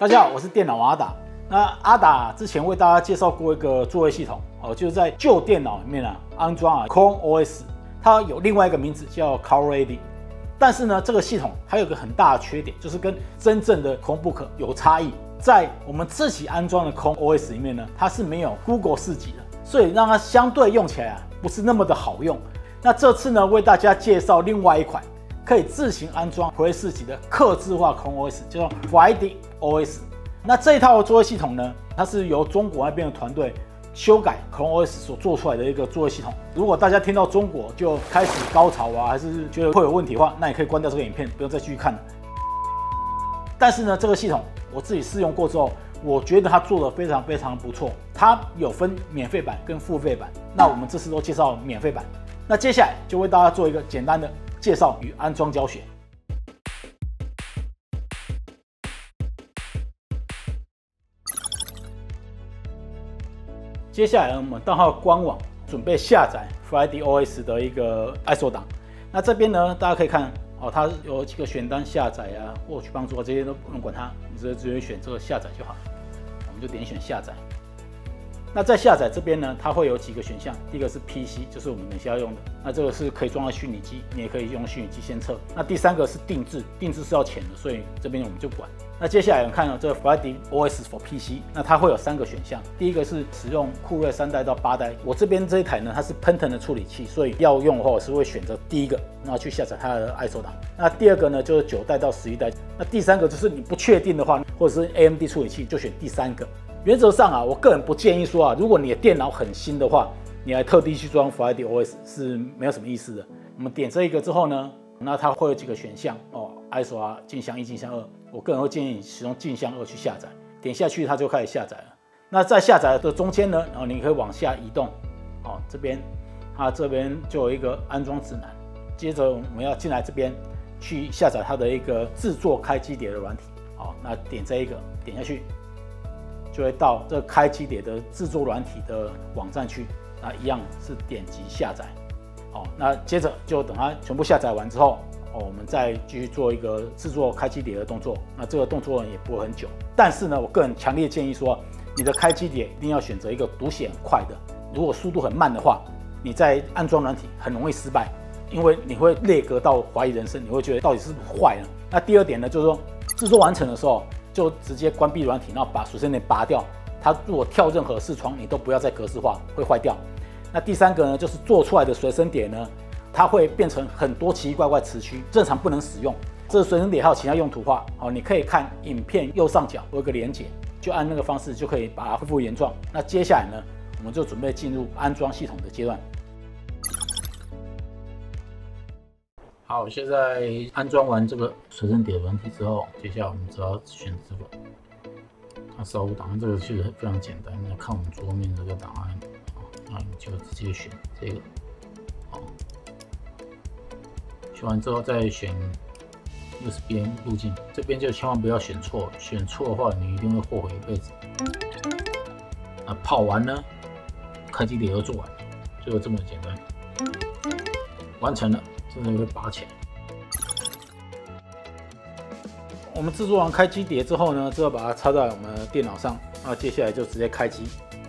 大家好，我是电脑阿达。那阿达之前为大家介绍过一个作业系统哦，就是在旧电脑里面啊安装啊 Chrome OS，它有另外一个名字叫 ColorAD。但是呢，这个系统还有个很大的缺点，就是跟真正的 Chromebook 有差异。在我们自己安装的 Chrome OS 里面呢，它是没有 Google 四级的，所以让它相对用起来啊不是那么的好用。那这次呢，为大家介绍另外一款可以自行安装 Play 四级的客制化 Chrome OS，叫做 FID OS。那这一套作业系统呢，它是由中国那边的团队修改 Chrome OS 所做出来的一个作业系统。如果大家听到中国就开始高潮啊，还是觉得会有问题的话，那你可以关掉这个影片，不用再继续看了。但是呢，这个系统我自己试用过之后，我觉得它做的非常非常不错。它有分免费版跟付费版，那我们这次都介绍免费版。那接下来就为大家做一个简单的介绍与安装教学。接下来呢我们到它的官网准备下载 Friday OS 的一个 ISO 档。那这边呢，大家可以看哦，它有几个选单下载啊、获取帮助啊，这些都不用管它，你直接直接选这个下载就好。我们就点选下载。那在下载这边呢，它会有几个选项。第一个是 PC，就是我们等下要用的。那这个是可以装在虚拟机，你也可以用虚拟机先测。那第三个是定制，定制是要钱的，所以这边我们就不管。那接下来我们看到这个 Friday OS for PC，那它会有三个选项。第一个是使用酷睿三代到八代，我这边这一台呢，它是 Pentium 的处理器，所以要用的话，我是会选择第一个，然后去下载它的 ISO 档。那第二个呢，就是九代到十一代。那第三个就是你不确定的话，或者是 AMD 处理器，就选第三个。原则上啊，我个人不建议说啊，如果你的电脑很新的话，你还特地去装 Friday OS 是没有什么意思的。我们点这一个之后呢，那它会有几个选项哦，ISO 啊，镜像一、镜像二。我个人会建议你使用镜像二去下载，点下去它就开始下载了。那在下载的中间呢，然后你可以往下移动，哦，这边它这边就有一个安装指南。接着我们要进来这边去下载它的一个制作开机碟的软体，好，那点这一个，点下去。就会到这开机碟的制作软体的网站去，那一样是点击下载，哦，那接着就等它全部下载完之后，哦，我们再继续做一个制作开机碟的动作，那这个动作也不会很久，但是呢，我个人强烈建议说，你的开机碟一定要选择一个读写很快的，如果速度很慢的话，你在安装软体很容易失败，因为你会劣格到怀疑人生，你会觉得到底是不是坏了。那第二点呢，就是说制作完成的时候。就直接关闭软体，然后把随身碟拔掉。它如果跳任何视窗，你都不要再格式化，会坏掉。那第三个呢，就是做出来的随身碟呢，它会变成很多奇奇怪怪词区，正常不能使用。这随身碟还有其他用途话，好，你可以看影片右上角有一个连接，就按那个方式就可以把它恢复原状。那接下来呢，我们就准备进入安装系统的阶段。好，现在安装完这个随身碟软体之后，接下来我们只要选这个，它烧档案，这个其实非常简单。你看我们桌面这个档案，那你就直接选这个，好，选完之后再选 USB 路径，这边就千万不要选错，选错的话你一定会后悔一辈子。那跑完呢，开机碟又做完，就这么简单，完成了。这个会拔起来。我们制作完开机碟之后呢，之后把它插在我们电脑上，那接下来就直接开机，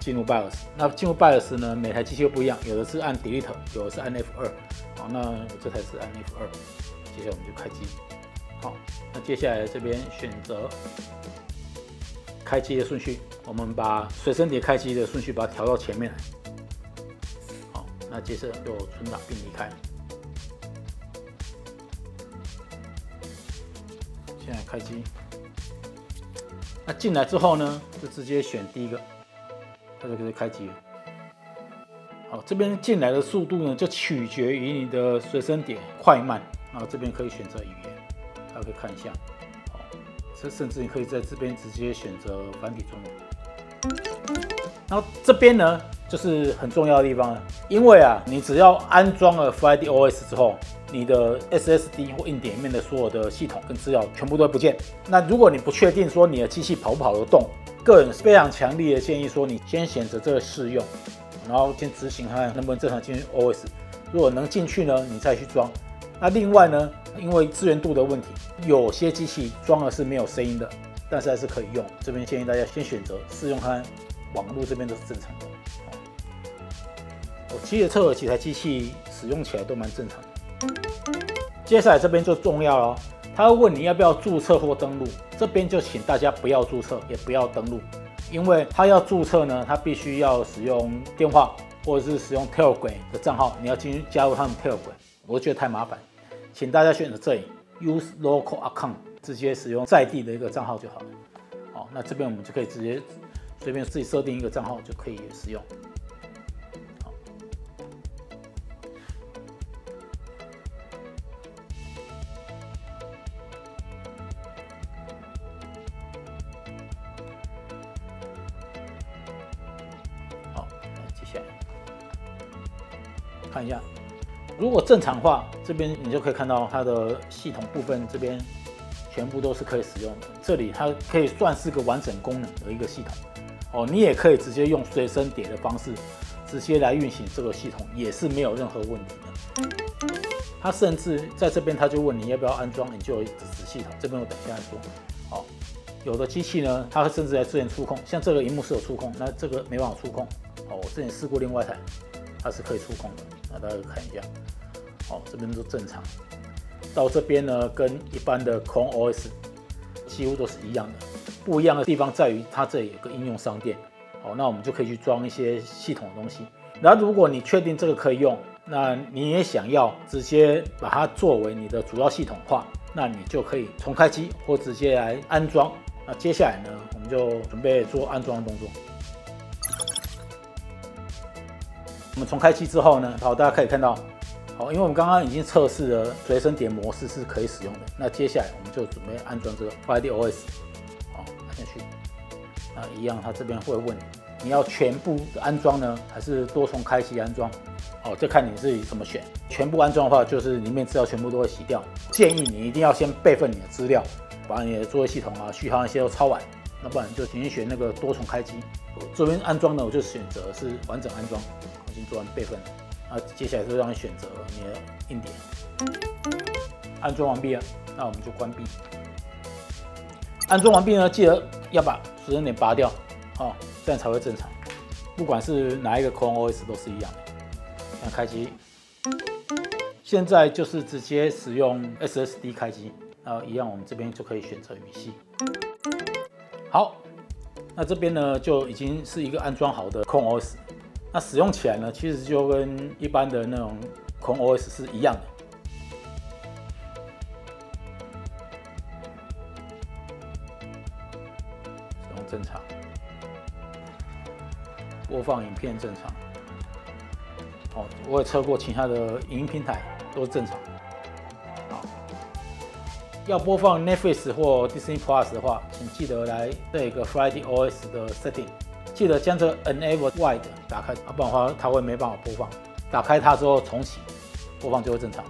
进入 BIOS。那进入 BIOS 呢，每台机器又不一样，有的是按 Delete，有的是按 F2。好，那我这台是按 F2。接下来我们就开机。好，那接下来这边选择开机的顺序，我们把随身碟开机的顺序把它调到前面来。好，那接着就存档并离开。开机，那进来之后呢，就直接选第一个，它就可以开机了。好，这边进来的速度呢，就取决于你的随身点快慢。然后这边可以选择语言，大家可以看一下。好，这甚至你可以在这边直接选择繁体中文。然后这边呢，就是很重要的地方了，因为啊，你只要安装了 fridos 之后。你的 SSD 或硬碟里面的所有的系统跟资料全部都不见。那如果你不确定说你的机器跑不跑得动，个人非常强烈的建议说，你先选择这个试用，然后先执行看看能不能正常进入 OS。如果能进去呢，你再去装。那另外呢，因为资源度的问题，有些机器装的是没有声音的，但是还是可以用。这边建议大家先选择试用看，网络这边都是正常的。我其实测了几台机器，使用起来都蛮正常的。接下来这边就重要了，他会问你要不要注册或登录，这边就请大家不要注册，也不要登录，因为他要注册呢，他必须要使用电话或者是使用 Telegram 的账号，你要进去加入他们 Telegram，我觉得太麻烦，请大家选择这里 Use Local Account，直接使用在地的一个账号就好了。好，那这边我们就可以直接随便自己设定一个账号就可以使用。如果正常化，这边你就可以看到它的系统部分这边全部都是可以使用的。这里它可以算是个完整功能的一个系统哦。你也可以直接用随身碟的方式直接来运行这个系统，也是没有任何问题的。它甚至在这边他就问你要不要安装，你就有子系统。这边我等一下说。好，有的机器呢，它甚至在支援触控，像这个荧幕是有触控，那这个没办法触控。哦，我之前试过另外一台，它是可以触控的。那大家看一下，哦，这边都正常。到这边呢，跟一般的 Chrome OS 几乎都是一样的。不一样的地方在于，它这里有个应用商店。哦，那我们就可以去装一些系统的东西。然后，如果你确定这个可以用，那你也想要直接把它作为你的主要系统化，那你就可以重开机或直接来安装。那接下来呢，我们就准备做安装的动作。我们重开机之后呢，好，大家可以看到，好，因为我们刚刚已经测试了随身碟模式是可以使用的。那接下来我们就准备安装这个 Friday OS，好，按下去，那一样，它这边会问你，要全部安装呢，还是多重开机安装？哦，就看你自己怎么选。全部安装的话，就是里面资料全部都会洗掉。建议你一定要先备份你的资料，把你的作业系统啊、续航那些都抄完，那不然就直接选那个多重开机。这边安装呢，我就选择是完整安装。已经做完备份了，那接下来就让你选择你的硬碟。安装完毕了，那我们就关闭。安装完毕呢，记得要把时间点拔掉，哦，这样才会正常。不管是哪一个 co os 都是一样的。那开机，现在就是直接使用 SSD 开机，啊，一样，我们这边就可以选择语系。好，那这边呢就已经是一个安装好的 co OS。那使用起来呢，其实就跟一般的那种 Chrome OS 是一样的。使用正常，播放影片正常。哦，我也测过其他的影音平台都是正常。好，要播放 Netflix 或 Disney Plus 的话，请记得来这一个 Friday OS 的 Setting。记得将这个 Enable Wide 打开，不然话它会没办法播放。打开它之后重启，播放就会正常。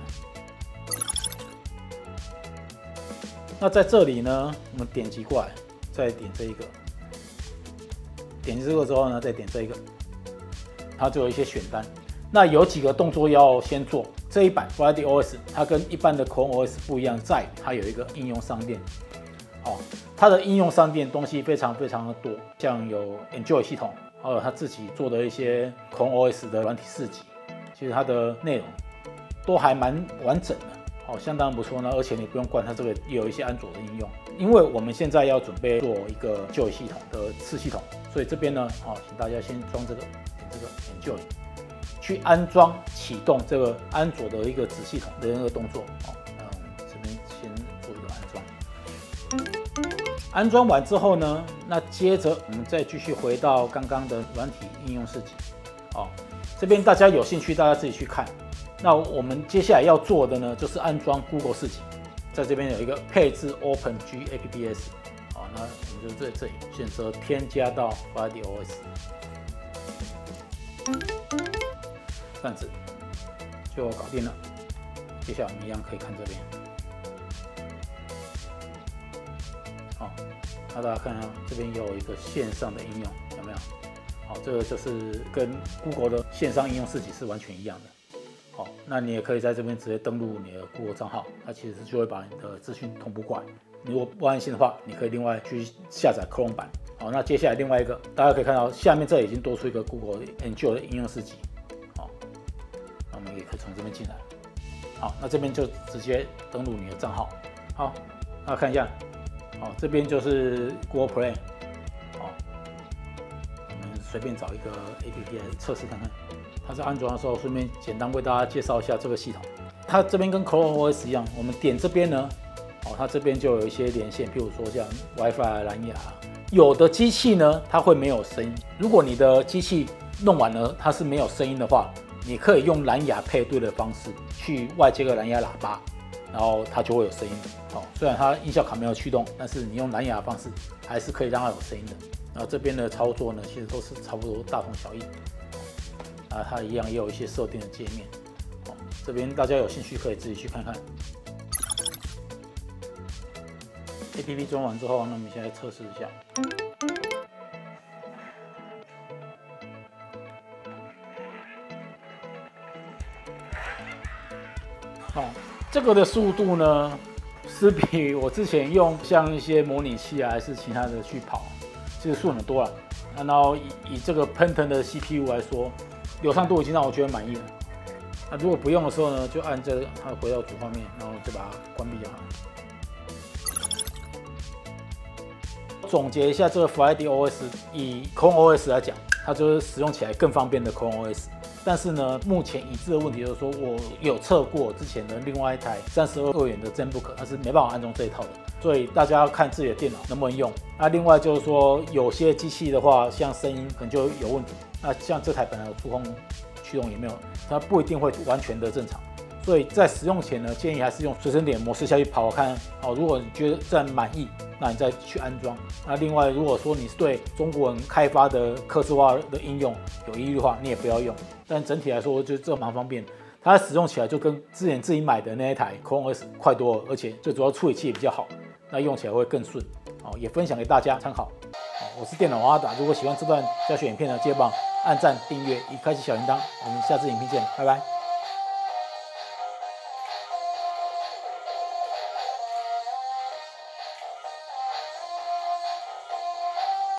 那在这里呢，我们点击过来，再点这一个，点击这个之后呢，再点这一个，它就有一些选单。那有几个动作要先做。这一版 Wide OS 它跟一般的 Chrome OS 不一样，在它有一个应用商店。哦，它的应用商店东西非常非常的多，像有 Enjoy 系统，还有它自己做的一些 Chrome OS 的软体四级，其实它的内容都还蛮完整的，哦，相当不错呢。而且你不用管它这个有一些安卓的应用，因为我们现在要准备做一个 Enjoy 系统的次系统，所以这边呢，好，请大家先装这个，点这个 Enjoy，去安装启动这个安卓的一个子系统的那个动作，哦。安装完之后呢，那接着我们再继续回到刚刚的软体应用市集。哦，这边大家有兴趣，大家自己去看。那我们接下来要做的呢，就是安装 Google 市集，在这边有一个配置 Open G A P P S。好，那我们就在这里选择添加到 Friday OS，这样子就搞定了。接下来我们一样可以看这边。那大家看啊，这边有一个线上的应用，有没有？好，这个就是跟 Google 的线上应用市集是完全一样的。好，那你也可以在这边直接登录你的 Google 账号，它其实就会把你的资讯同步过来。如果不安心的话，你可以另外去下载 Chrome 版。好，那接下来另外一个，大家可以看到下面这已经多出一个 Google Enjoy 的应用四级。好，那我们也可以从这边进来。好，那这边就直接登录你的账号。好，大家看一下。哦，这边就是 Google Play。好，我们随便找一个 APP 来测试看看。它是安装的时候，顺便简单为大家介绍一下这个系统。它这边跟 Chrome OS 一样，我们点这边呢，哦，它这边就有一些连线，譬如说像 WiFi、蓝牙。有的机器呢，它会没有声音。如果你的机器弄完了，它是没有声音的话，你可以用蓝牙配对的方式去外接个蓝牙喇叭，然后它就会有声音。好，虽然它音效卡没有驱动，但是你用蓝牙方式还是可以让它有声音的。然后这边的操作呢，其实都是差不多大同小异。啊，它一样也有一些设定的界面。好，这边大家有兴趣可以自己去看看。A P P 装完之后，那我们现在测试一下。这个的速度呢，是比我之前用像一些模拟器啊，还是其他的去跑，这个速很多了。然后以以这个喷腾的 C P U 来说，流畅度已经让我觉得满意了。那如果不用的时候呢，就按这它回到主画面，然后就把它关闭就好。总结一下，这个 f r i d y OS，以 Chrome OS 来讲，它就是使用起来更方便的 Chrome OS。但是呢，目前已知的问题就是说，我有测过之前的另外一台三十二元的 ZenBook，它是没办法安装这一套的。所以大家要看自己的电脑能不能用。那另外就是说，有些机器的话，像声音可能就有问题。那像这台本来有触控驱动也没有，它不一定会完全的正常。所以在使用前呢，建议还是用随身点模式下去跑看。哦，如果你觉得这样满意。那你再去安装。那另外，如果说你是对中国人开发的刻字化的应用有疑虑的话，你也不要用。但整体来说，就这蛮方便。它使用起来就跟之前自己买的那一台 Chrome OS 快多了，而且最主要处理器也比较好，那用起来会更顺。哦，也分享给大家参考。我是电脑王阿达，如果喜欢这段教学影片呢，记得按赞、订阅，以开启小铃铛。我们下次影片见，拜拜。